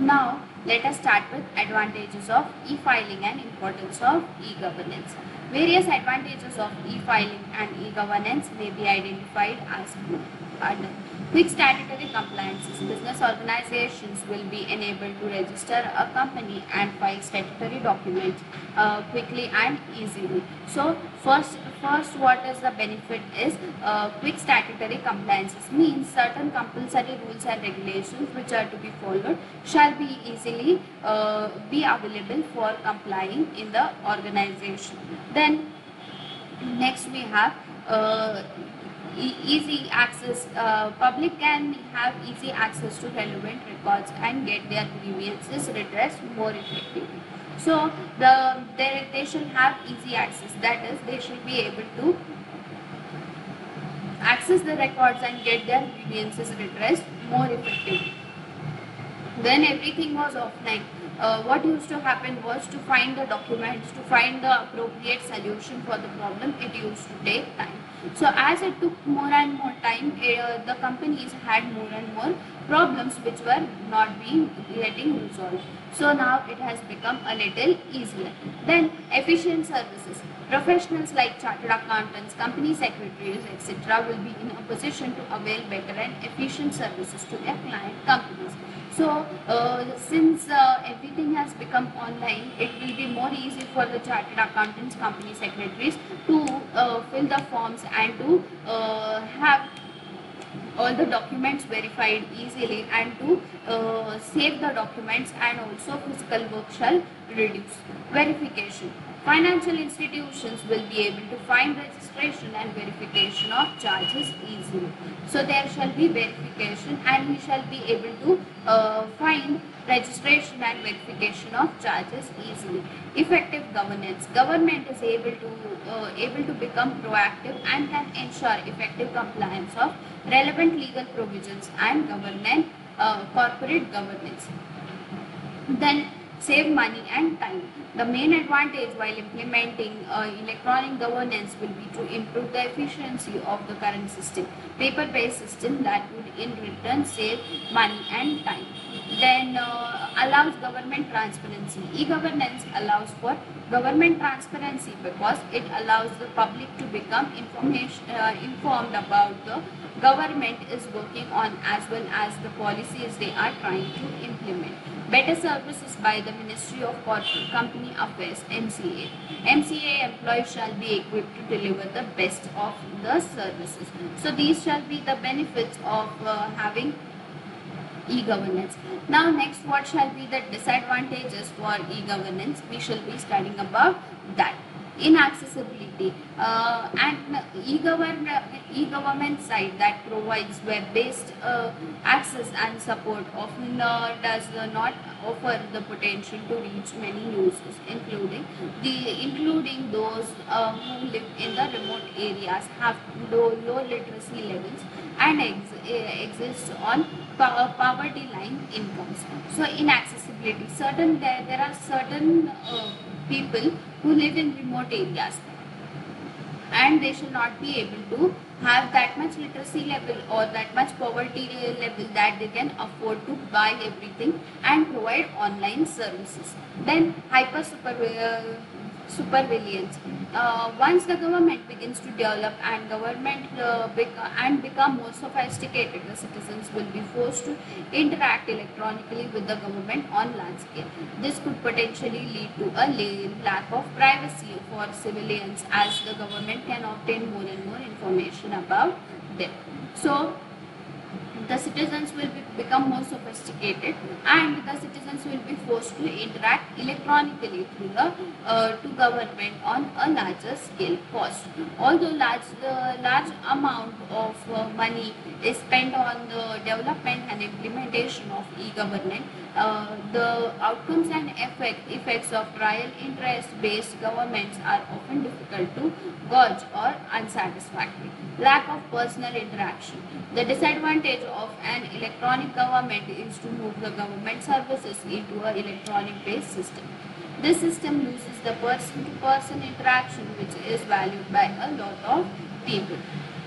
Now, let us start with advantages of e-filing and importance of e-governance. Various advantages of e-filing and e-governance may be identified as under quick statutory compliances. Business organizations will be enabled to register a company and file statutory documents uh, quickly and easily. So, first, first what is the benefit is uh, quick statutory compliances means certain compulsory rules and regulations which are to be followed shall be easily uh, be available for complying in the organization. Then next we have uh, e- easy access uh, public can have easy access to relevant records and get their grievances redressed more effectively. So the they, they should have easy access. That is they should be able to access the records and get their grievances redressed more effectively. When everything was offline. Uh, what used to happen was to find the documents to find the appropriate solution for the problem it used to take time so as it took more and more time uh, the companies had more and more problems which were not being getting resolved. So now it has become a little easier. Then efficient services. Professionals like chartered accountants company secretaries etc will be in a position to avail better and efficient services to their client companies so, uh, since uh, everything has become online, it will be more easy for the chartered accountants, company secretaries to uh, fill the forms and to uh, have all the documents verified easily and to uh, save the documents and also physical work shall reduce. Verification. Financial institutions will be able to find registration and verification of charges easily. So there shall be verification and we shall be able to uh, find registration and verification of charges easily. Effective governance. Government is able to uh, able to become proactive and can ensure effective compliance of relevant legal provisions and government uh, corporate governance. Then save money and time. The main advantage while implementing uh, electronic governance will be to improve the efficiency of the current system, paper-based system that would in return save money and time. Then uh, allows government transparency. E-governance allows for government transparency because it allows the public to become information uh, informed about the government is working on as well as the policies they are trying to implement. Better services by the Ministry of Corporate Company Affairs MCA. MCA employees shall be equipped to deliver the best of the services. So these shall be the benefits of uh, having e-governance. Now next what shall be the disadvantages for e-governance? We shall be studying about that. Inaccessibility uh, and e-govern e-government site that provides web-based uh, access and support often uh, does not offer the potential to reach many users including the including those uh, who live in the remote areas have low, low literacy levels and ex exist on poverty line incomes. So inaccessibility, certain there, there are certain uh, people who live in remote areas and they should not be able to have that much literacy level or that much poverty level that they can afford to buy everything and provide online services. Then hyper super, uh. Uh, once the government begins to develop and government uh, bec and become more sophisticated, the citizens will be forced to interact electronically with the government on large scale. This could potentially lead to a lack of privacy for civilians as the government can obtain more and more information about them. So, the citizens will be, become more sophisticated and the citizens will be forced to interact electronically through the uh, to government on a larger scale cost. Although large the large amount of uh, money is spent on the development and implementation of e-government, uh, the outcomes and effect, effects of trial interest based governments are often difficult to gauge or unsatisfactory. Lack of personal interaction. The disadvantage of an electronic government is to move the government services into an electronic based system. This system loses the person to person interaction which is valued by a lot of people.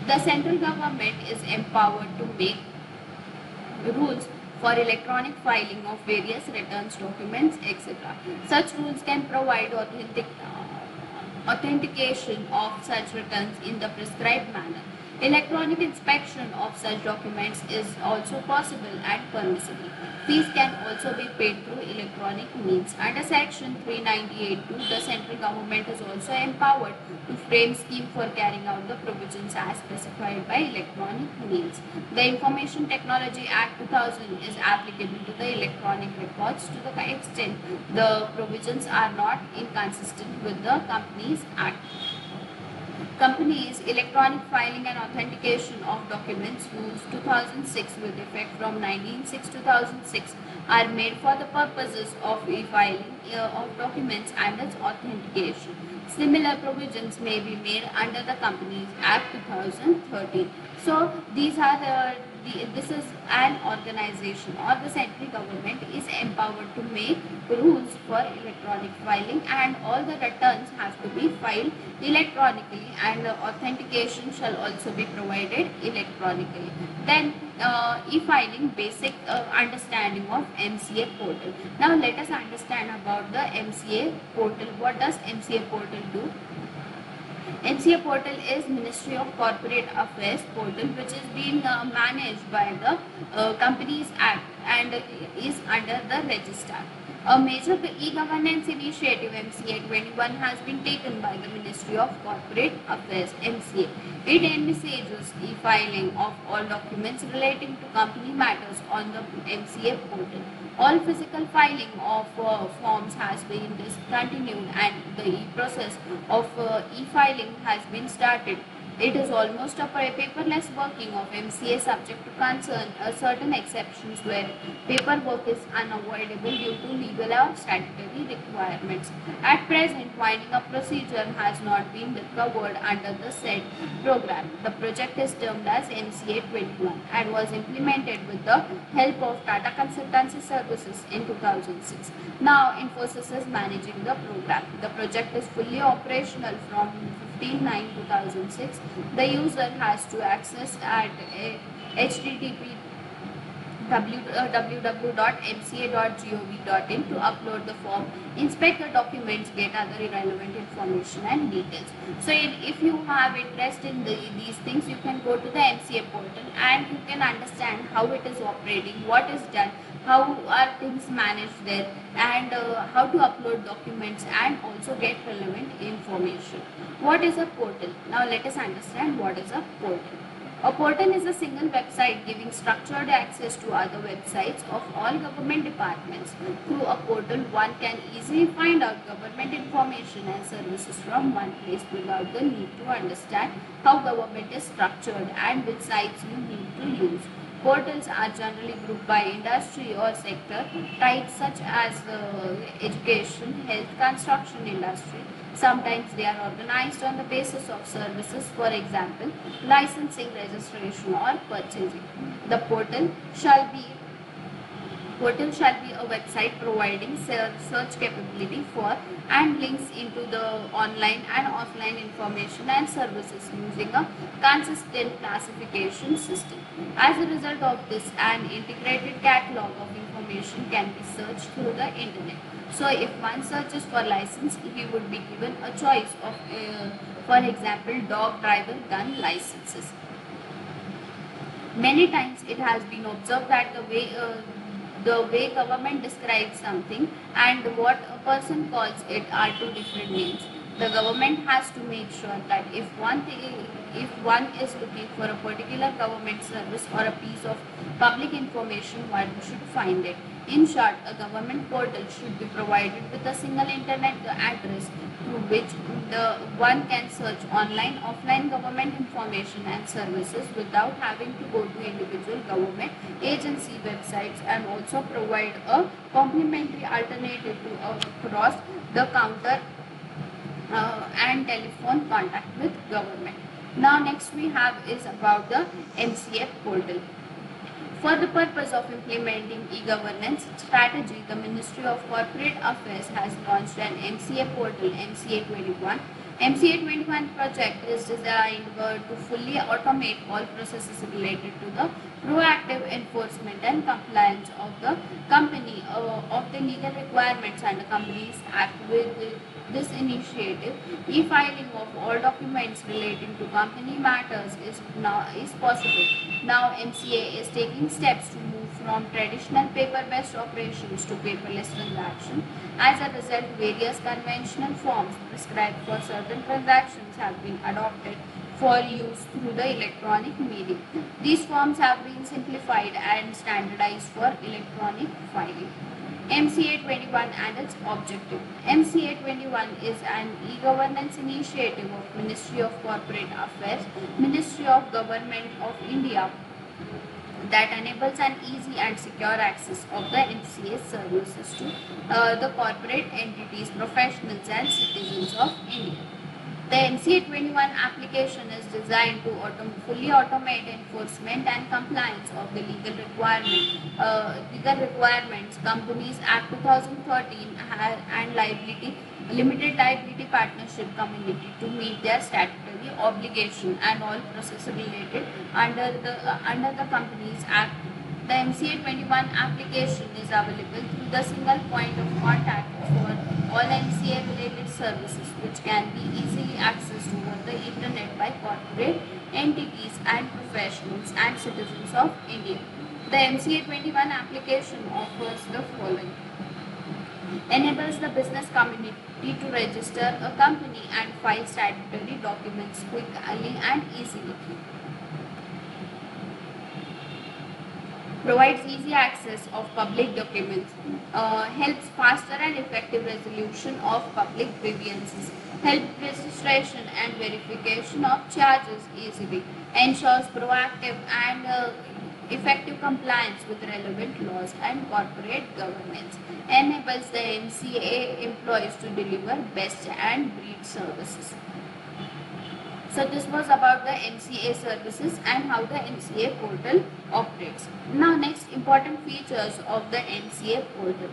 The central government is empowered to make rules for electronic filing of various returns documents etc. Such rules can provide authentic, uh, authentication of such returns in the prescribed manner. Electronic inspection of such documents is also possible and permissible. Fees can also be paid through electronic means. Under Section 398.2, the central government is also empowered to frame scheme for carrying out the provisions as specified by electronic means. The Information Technology Act 2000 is applicable to the electronic records to the extent the provisions are not inconsistent with the Companies Act. Companies Electronic Filing and Authentication of Documents Rules 2006 with effect from 1996-2006 are made for the purposes of e-filing uh, of documents and its authentication. Similar provisions may be made under the Companies Act 2013. So these are the the, this is an organization or the central government is empowered to make rules for electronic filing and all the returns have to be filed electronically and the authentication shall also be provided electronically. Then uh, e-filing basic uh, understanding of MCA portal. Now let us understand about the MCA portal. What does MCA portal do? MCA portal is Ministry of Corporate Affairs portal which is being uh, managed by the uh, Companies Act and is under the registrar. A major e-governance initiative MCA 21 has been taken by the Ministry of Corporate Affairs MCA. It envisages e-filing of all documents relating to company matters on the MCA portal. All physical filing of uh, forms has been discontinued and the e-process of uh, e-filing has been started. It is almost a paperless working of MCA subject to concern a certain exceptions where paperwork is unavoidable due to legal or statutory requirements. At present, winding up procedure has not been covered under the said program. The project is termed as MCA 21 and was implemented with the help of Tata Consultancy Services in 2006. Now, Infosys is managing the program. The project is fully operational from 15-9-2006. The user has to access at http www.mca.gov.in to upload the form, inspect the documents, get other irrelevant information and details. So if you have interest in the, these things, you can go to the MCA portal and you can understand how it is operating, what is done, how are things managed there and uh, how to upload documents and also get relevant information. What is a portal? Now let us understand what is a portal. A portal is a single website giving structured access to other websites of all government departments. Through a portal, one can easily find out government information and services from one place without the need to understand how government is structured and which sites you need to use. Portals are generally grouped by industry or sector types such as uh, education, health, construction industry. Sometimes they are organized on the basis of services, for example, licensing, registration or purchasing. The portal shall be Portal shall be a website providing search capability for and links into the online and offline information and services using a consistent classification system. As a result of this, an integrated catalog of information can be searched through the internet. So if one searches for license, he would be given a choice of, uh, for example, dog driver gun licenses. Many times it has been observed that the way uh, the way government describes something and what a person calls it are two different names. The government has to make sure that if one thing, if one is looking for a particular government service or a piece of public information, one should find it. In short, a government portal should be provided with a single internet address through which the one can search online, offline government information and services without having to go to individual government agency websites and also provide a complementary alternative to a cross the counter uh, and telephone contact with government. Now next we have is about the MCF portal. For the purpose of implementing e-governance strategy, the Ministry of Corporate Affairs has launched an MCA portal, MCA 21. MCA 21 project is designed to fully automate all processes related to the proactive enforcement and compliance of the company uh, of the legal requirements under Companies Act with this initiative, e-filing of all documents relating to company matters is now is possible. Now MCA is taking steps to from traditional paper-based operations to paperless transactions. As a result, various conventional forms prescribed for certain transactions have been adopted for use through the electronic medium. These forms have been simplified and standardized for electronic filing. MCA 21 and its objective. MCA 21 is an e-governance initiative of Ministry of Corporate Affairs, Ministry of Government of India that enables an easy and secure access of the MCA services to uh, the corporate entities, professionals and citizens of India. The MCA21 application is designed to autom fully automate enforcement and compliance of the legal requirement, uh, legal requirements. Companies Act 2013 and liability limited liability partnership community to meet their statutory obligation and all process related under the uh, under the Companies Act. The MCA 21 application is available through the single point of contact for all MCA related services which can be easily accessed over the internet by corporate entities and professionals and citizens of India. The MCA 21 application offers the following. Enables the business community to register a company and file statutory documents quickly and easily. Provides easy access of public documents, uh, helps faster and effective resolution of public grievances, helps registration and verification of charges easily, ensures proactive and uh, effective compliance with relevant laws and corporate governance, enables the MCA employees to deliver best and breed services. So this was about the MCA services and how the MCA portal operates. Now next important features of the MCA portal.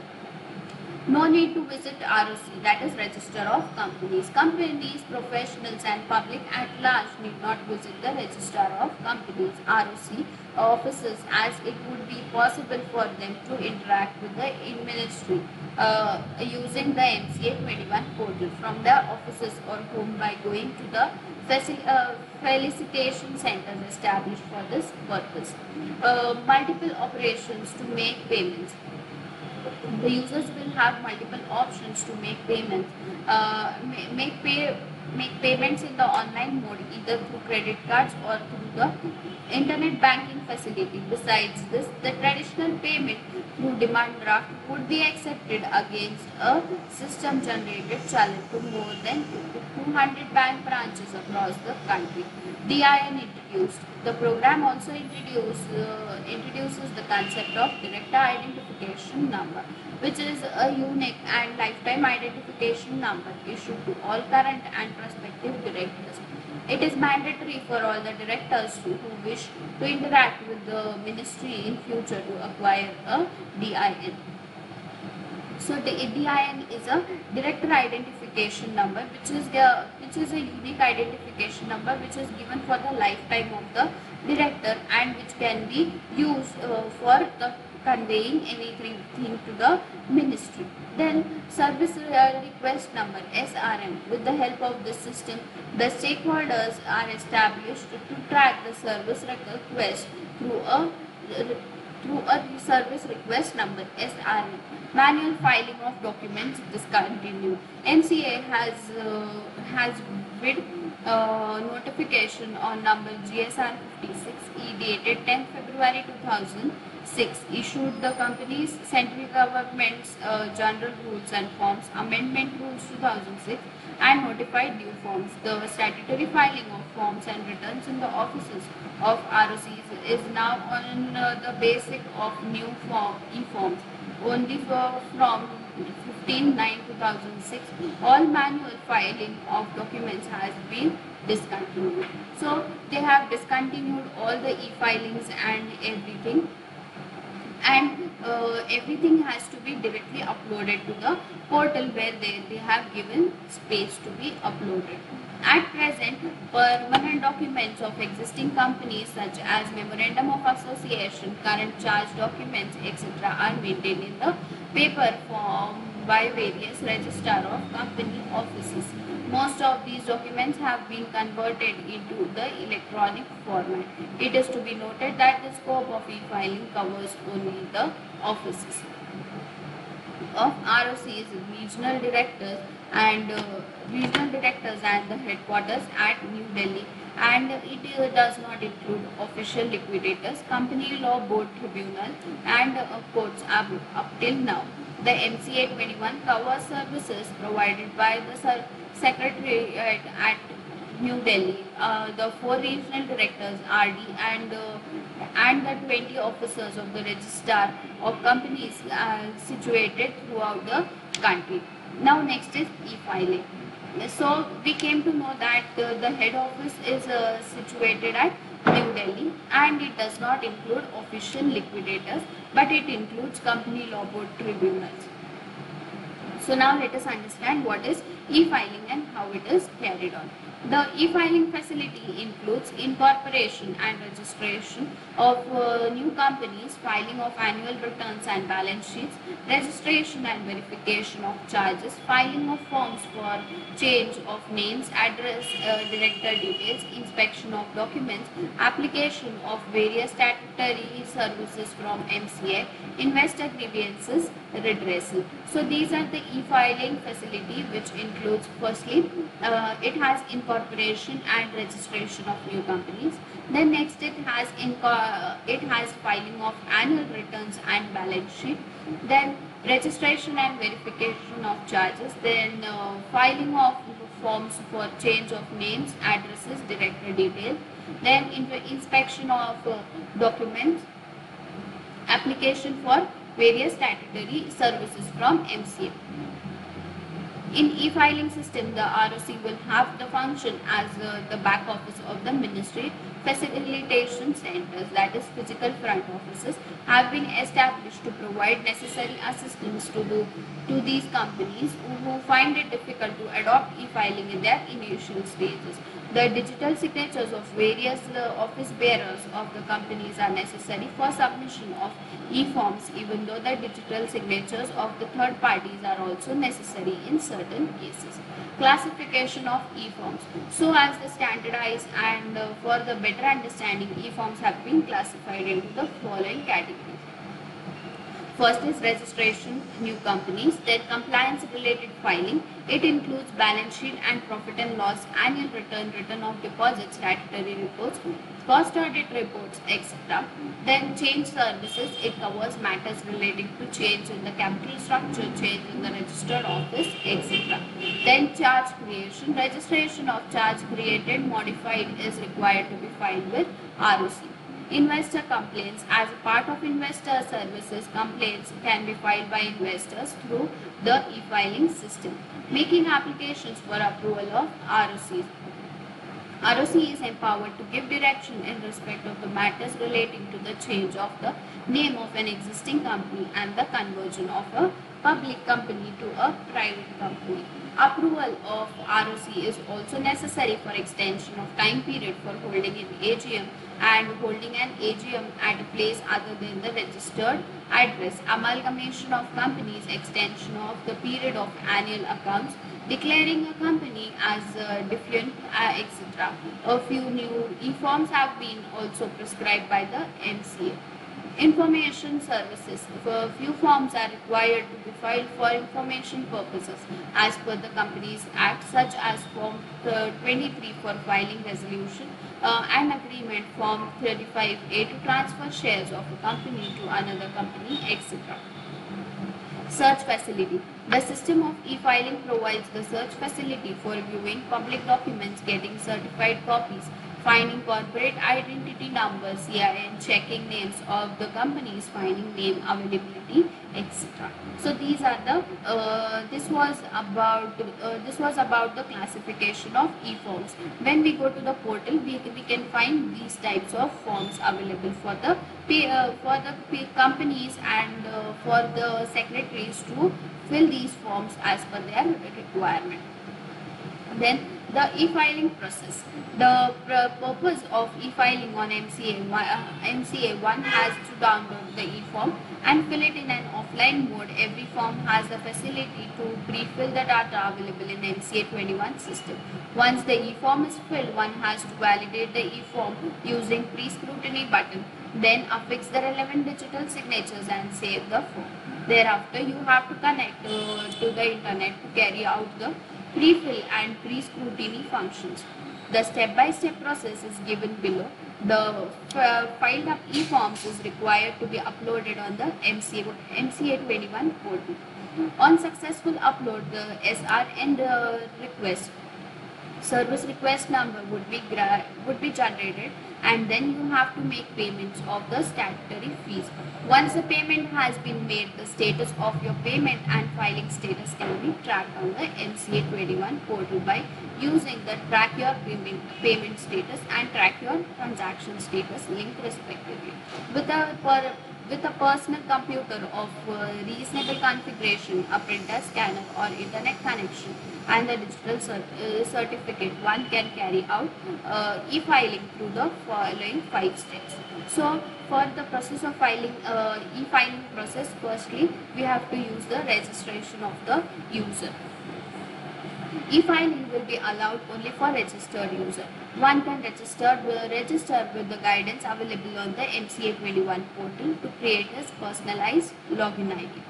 No need to visit ROC that is Register of Companies. Companies, professionals and public at large need not visit the Register of Companies ROC offices as it would be possible for them to interact with the in-ministry uh, using the MCA 21 portal from their offices or home by going to the uh, facilitation centers established for this purpose. Uh, multiple operations to make payments. The users will have multiple options to make payments. Uh, make pay make payments in the online mode either through credit cards or through the internet banking facility. Besides this, the traditional payment through demand draft would be accepted against a system generated challan to more than 200 bank branches across the country. DIN introduced. The program also introduce, uh, introduces the concept of director identification number which is a unique and lifetime identification number issued to all current and prospective directors. It is mandatory for all the directors who wish to interact with the ministry in future to acquire a DIN. So the DIN is a director identification number which is the which is a unique identification number which is given for the lifetime of the director and which can be used uh, for the conveying anything to the ministry. Then service request number SRN with the help of this system the stakeholders are established to track the service request through a through a service request number SRN. Manual filing of documents discontinued. MCA has uh, has bid uh, notification on number GSR 56 E dated 10 February 2000 6. Issued the company's central government's uh, general rules and forms, amendment rules 2006 and notified due forms. The statutory filing of forms and returns in the offices of ROCs is now on uh, the basic of new form e-forms. Only for, from 15-9-2006, all manual filing of documents has been discontinued. So they have discontinued all the e-filings and everything and uh, everything has to be directly uploaded to the portal where they, they have given space to be uploaded. At present, permanent documents of existing companies such as Memorandum of Association, current charge documents, etc. are maintained in the paper form by various registrar of company offices. Most of these documents have been converted into the electronic format. It is to be noted that the scope of e-filing covers only the offices of ROCs, regional directors and uh, regional directors and the headquarters at New Delhi and it uh, does not include official liquidators, company law board tribunal and uh, courts up, up till now. The MCA 21 covers services provided by the Secretariat at New Delhi. Uh, the four regional directors, RD, and uh, and the 20 officers of the registrar of companies uh, situated throughout the country. Now next is e-filing. So we came to know that the head office is uh, situated at New Delhi and it does not include official liquidators but it includes company law board tribunals. So now let us understand what is e-filing and how it is carried on. The e-filing facility includes incorporation and registration of uh, new companies, filing of annual returns and balance sheets, registration and verification of charges, filing of forms for change of names, address, uh, director details, inspection of documents, application of various statutory services from MCA, investor grievances, redressal. So these are the e-filing facility which includes firstly uh, it has incorporation and registration of new companies. Then next it has it has filing of annual returns and balance sheet. Then registration and verification of charges. Then uh, filing of forms for change of names, addresses, director details. Then inspection of uh, documents, application for various statutory services from MCA. In e-filing system, the ROC will have the function as uh, the back office of the ministry. Facilitation centers, that is physical front offices, have been established to provide necessary assistance to, the, to these companies who find it difficult to adopt e-filing in their initial stages. The digital signatures of various uh, office bearers of the companies are necessary for submission of e-forms even though the digital signatures of the third parties are also necessary in certain cases. Classification of e-forms. So as the standardized and uh, for the better understanding e-forms have been classified into the following categories. First is registration, new companies, then compliance related filing. It includes balance sheet and profit and loss, annual return, return of deposits, statutory reports, cost audit reports, etc. Then change services, it covers matters relating to change in the capital structure, change in the registered office, etc. Then charge creation, registration of charge created, modified is required to be filed with ROC. Investor complaints. As a part of investor services, complaints can be filed by investors through the e-filing system. Making applications for approval of ROCs. ROC is empowered to give direction in respect of the matters relating to the change of the name of an existing company and the conversion of a public company to a private company. Approval of ROC is also necessary for extension of time period for holding an AGM and holding an AGM at a place other than the registered address. Amalgamation of companies, extension of the period of annual accounts, declaring a company as uh, defunct, uh, etc. A few new e-forms have been also prescribed by the MCA. Information services. A few forms are required to be filed for information purposes as per the Companies Act such as Form 23 for filing resolution, uh, an agreement Form 35A to transfer shares of a company to another company, etc. Search facility. The system of e-filing provides the search facility for viewing public documents, getting certified copies, finding corporate identity numbers, CIN, checking names of the companies, finding name availability, etc. So these are the uh, this was about uh, this was about the classification of e-forms. When we go to the portal, we, we can find these types of forms available for the pay, uh, for the companies and uh, for the secretaries to fill these forms as per their requirement. Then the e-filing process. The purpose of e-filing on MCA, uh, MCA 1 has to download the e-form and fill it in an offline mode. Every form has the facility to pre-fill the data available in MCA 21 system. Once the e-form is filled, one has to validate the e-form using pre-scrutiny button. Then affix the relevant digital signatures and save the form. Thereafter, you have to connect uh, to the internet to carry out the pre-fill and pre-scrutiny functions. The step-by-step -step process is given below. The filed up e-forms is required to be uploaded on the MCA, MCA 21 portal. On successful upload, the SRN uh, request service request number would be would be generated and then you have to make payments of the statutory fees. Once the payment has been made, the status of your payment and filing status can be tracked on the MCA 21 portal by using the track your payment, payment status and track your transaction status link respectively. With a, for with a personal computer of uh, reasonable configuration, a printer, scanner or internet connection and a digital uh, certificate, one can carry out uh, e-filing through the following five steps. So, for the process of filing, uh, e-filing process, firstly, we have to use the registration of the user. E-filing will be allowed only for registered user. One can register, uh, register with the guidance available on the MCA 21 portal to create his personalized login ID.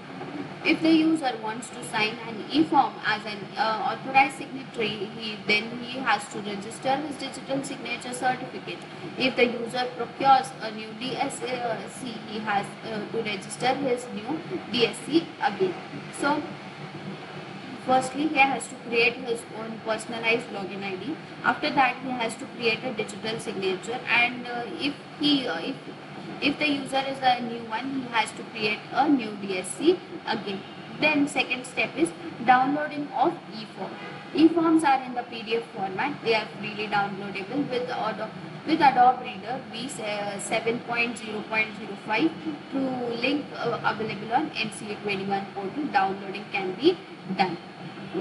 If the user wants to sign an e-form as an uh, authorized signatory, he, then he has to register his digital signature certificate. If the user procures a new DSC, he has uh, to register his new DSC again. So, Firstly, he has to create his own personalized login ID. After that, he has to create a digital signature and uh, if he uh, if if the user is a new one, he has to create a new DSC again. Then second step is downloading of e-form. E-forms are in the PDF format. They are freely downloadable with Adobe, with Adobe Reader V7.0.05 through link uh, available on MCA21 portal. Downloading can be done.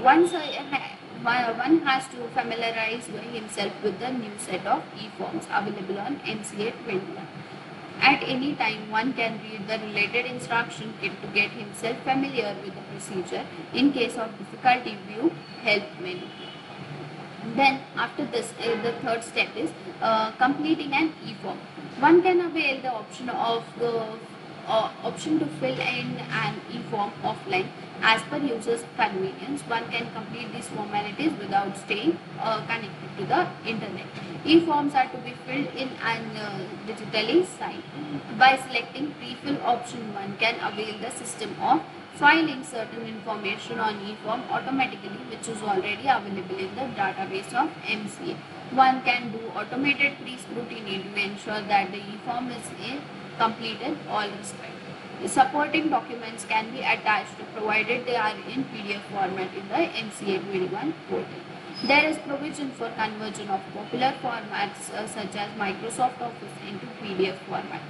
Once one has to familiarize himself with the new set of e-forms available on MCA 21. At any time, one can read the related instruction kit to get himself familiar with the procedure. In case of difficulty, view help menu. Then, after this, uh, the third step is uh, completing an e-form. One can avail the option of the uh, option to fill in an e-form offline as per user's convenience. One can complete these formalities without staying uh, connected to the internet. E-forms are to be filled in and uh, digitally signed. By selecting pre-fill option, one can avail the system of filing certain information on e-form automatically which is already available in the database of MCA. One can do automated pre-scrutiny to ensure that the e-form is completed all respect. Supporting documents can be attached provided they are in PDF format in the MCA21 portal. There is provision for conversion of popular formats uh, such as Microsoft Office into PDF format.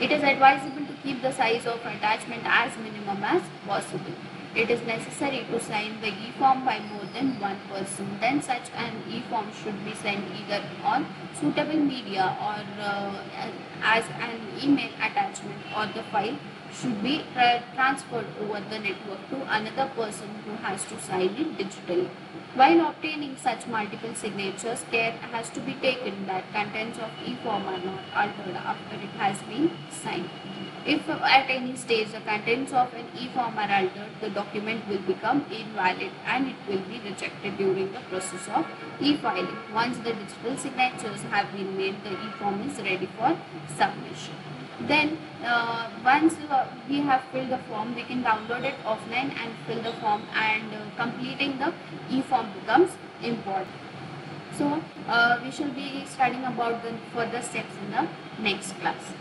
It is advisable to keep the size of attachment as minimum as possible it is necessary to sign the e-form by more than one person. Then such an e-form should be sent either on suitable media or uh, as an email attachment or the file should be tra transferred over the network to another person who has to sign it digitally. While obtaining such multiple signatures, care has to be taken that contents of e-form are not altered after it has been signed. If at any stage the contents of an e-form are altered, the document will become invalid and it will be rejected during the process of e-filing. Once the digital signatures have been made, the e-form is ready for submission. Then uh, once uh, we have filled the form, we can download it offline and fill the form and uh, completing the e-form becomes important. So uh, we shall be studying about the further steps in the next class.